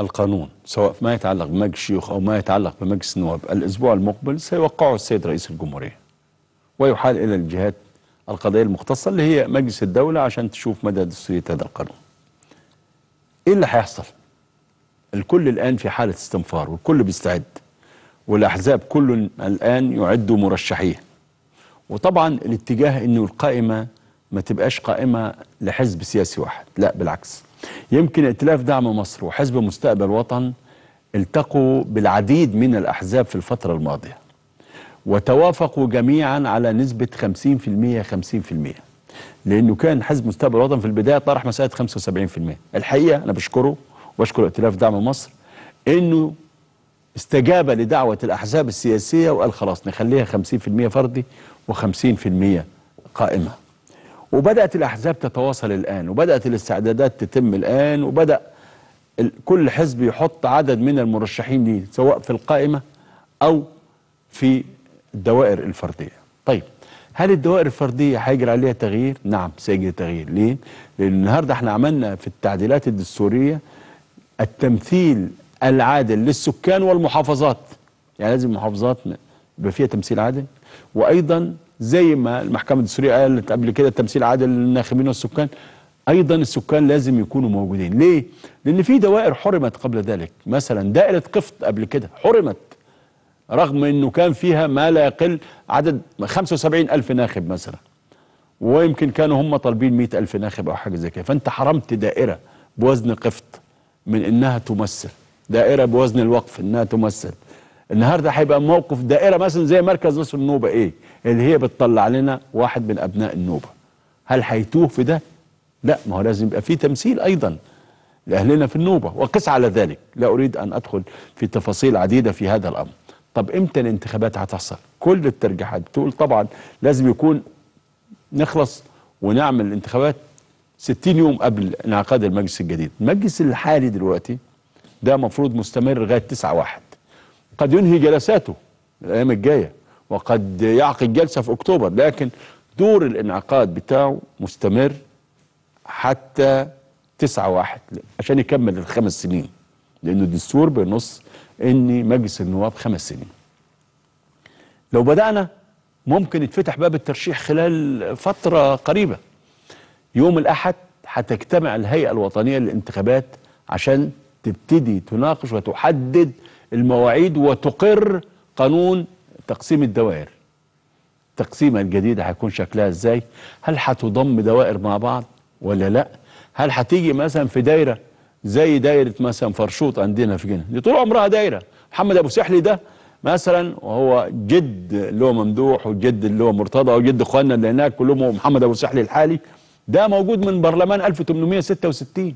القانون سواء ما يتعلق بمجلس الشيوخ أو ما يتعلق بمجلس النواب الأسبوع المقبل سيوقعه السيد رئيس الجمهورية ويحال إلى الجهات القضائية المختصة اللي هي مجلس الدولة عشان تشوف مدى دستورية هذا القانون. إيه اللي هيحصل؟ الكل الآن في حالة استنفار والكل بيستعد والأحزاب كل الآن يعد مرشحيه وطبعا الاتجاه إنه القائمة ما تبقاش قائمة لحزب سياسي واحد لا بالعكس يمكن ائتلاف دعم مصر وحزب مستقبل وطن التقوا بالعديد من الأحزاب في الفترة الماضية وتوافقوا جميعا على نسبة 50% 50% لأنه كان حزب مستقبل وطن في البداية طرح مساله 75% الحقيقة أنا بشكره واشكر ائتلاف دعم مصر إنه استجاب لدعوة الأحزاب السياسية وقال خلاص نخليها 50% فردي و50% قائمة. وبدأت الأحزاب تتواصل الآن وبدأت الاستعدادات تتم الآن وبدأ ال- كل حزب يحط عدد من المرشحين ليه سواء في القائمة أو في الدوائر الفردية. طيب هل الدوائر الفردية هيجري عليها تغيير؟ نعم سيجري تغيير. ليه؟ لأن النهارده إحنا عملنا في التعديلات الدستورية التمثيل العادل للسكان والمحافظات. يعني لازم المحافظات يبقى فيها تمثيل عادل. وأيضا زي ما المحكمة الدستورية قالت قبل كده تمثيل عادل للناخبين والسكان. أيضا السكان لازم يكونوا موجودين. ليه؟ لأن في دوائر حرمت قبل ذلك. مثلا دائرة قفط قبل كده حرمت رغم إنه كان فيها ما لا يقل عدد 75 ألف ناخب مثلا ويمكن كانوا هم طالبين 100 ألف ناخب أو حاجة زي كده. فأنت حرمت دائرة بوزن قفط من إنها تمثل دائرة بوزن الوقف إنها تمثل. النهارده هيبقى موقف دائرة مثلا زي مركز نصر النوبة إيه؟ اللي هي بتطلع لنا واحد من أبناء النوبة. هل هيتوه في ده؟ لا ما هو لازم يبقى في تمثيل أيضا لأهلنا في النوبة وقس على ذلك. لا أريد أن أدخل في تفاصيل عديدة في هذا الأمر. طب إمتى الانتخابات هتحصل؟ كل الترجيحات بتقول طبعا لازم يكون نخلص ونعمل الانتخابات 60 يوم قبل انعقاد المجلس الجديد. المجلس الحالي دلوقتي ده مفروض مستمر لغاية 9 واحد. قد ينهي جلساته الأيام الجاية وقد يعقد جلسة في أكتوبر لكن دور الانعقاد بتاعه مستمر حتى 9 واحد عشان يكمل الخمس سنين لأنه الدستور بينص ان مجلس النواب خمس سنين. لو بدأنا ممكن يتفتح باب الترشيح خلال فترة قريبة. يوم الأحد هتجتمع الهيئة الوطنية للانتخابات عشان تبتدي تناقش وتحدد المواعيد وتقر قانون تقسيم الدوائر. التقسيمة الجديدة هيكون شكلها إزاي؟ هل هتضم دوائر مع بعض ولا لأ؟ هل هتيجي مثلا في دايرة زي دايرة مثلا فرشوط عندنا في جنة؟ دي طول عمرها دايرة. محمد أبو سحلي ده مثلا وهو جد اللي هو ممدوح وجد اللي هو مرتضى وجد إخواننا اللي هناك كلهم محمد أبو سحلي الحالي. ده موجود من برلمان 1866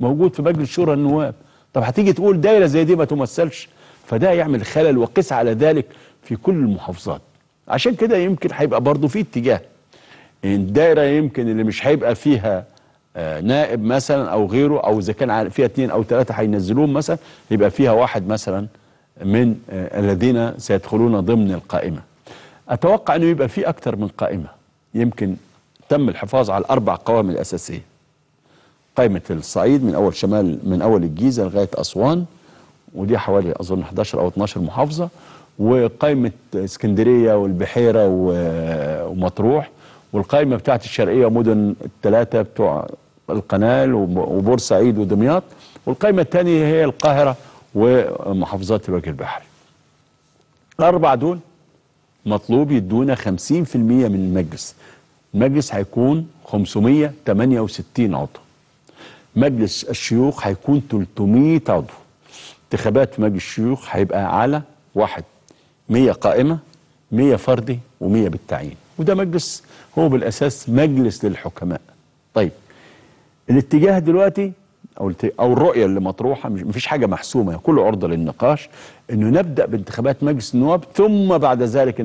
موجود في مجلس شورى النواب. طب هتيجي تقول دايرة زي دي ما تمثلش فده يعمل خلل وقس على ذلك في كل المحافظات عشان كده يمكن هيبقى برضه في اتجاه الدايره يمكن اللي مش هيبقى فيها آه، نائب مثلا أو غيره أو إذا كان فيها اثنين أو ثلاثة هينزلوهم مثلا يبقى فيها واحد مثلا من آه، الذين سيدخلون ضمن القائمة. أتوقع إنه يبقى في أكثر من قائمة يمكن تم الحفاظ على الأربع قوائم الأساسية. قائمة الصعيد من أول شمال من أول الجيزة لغاية أسوان ودي حوالي أظن 11 أو 12 محافظة وقائمة اسكندرية والبحيرة ومطروح والقائمة بتاعت الشرقية ومدن الثلاثه بتوع القنال وب- وبورسعيد ودمياط والقائمة الثانية هي القاهرة ومحافظات الوجه البحري. الأربعة دول مطلوب يدونا 50% من المجلس. المجلس هيكون 568 عضو. مجلس الشيوخ هيكون 300 عضو. انتخابات في مجلس الشيوخ هيبقى على واحد 100 قائمة 100 فردي و100 بالتعيين وده مجلس هو بالأساس مجلس للحكماء طيب الاتجاه دلوقتي أو أو الرؤية اللي مطروحة مش مفيش حاجة محسومة كله عرضة للنقاش إنه نبدأ بانتخابات مجلس النواب ثم بعد ذلك